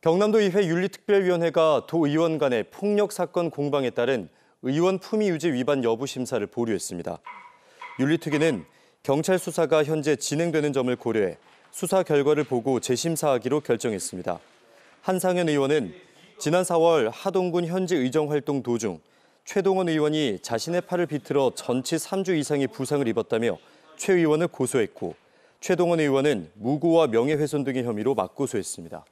경남도 의회 윤리특별위원회가 도의원 간의 폭력 사건 공방에 따른 의원 품위 유지 위반 여부 심사를 보류했습니다. 윤리특위는 경찰 수사가 현재 진행되는 점을 고려해 수사 결과를 보고 재심사하기로 결정했습니다. 한상현 의원은 지난 4월 하동군 현지 의정 활동 도중 최동원 의원이 자신의 팔을 비틀어 전치 3주 이상의 부상을 입었다며 최 의원을 고소했고 최동원 의원은 무고와 명예훼손 등의 혐의로 맞고소했습니다.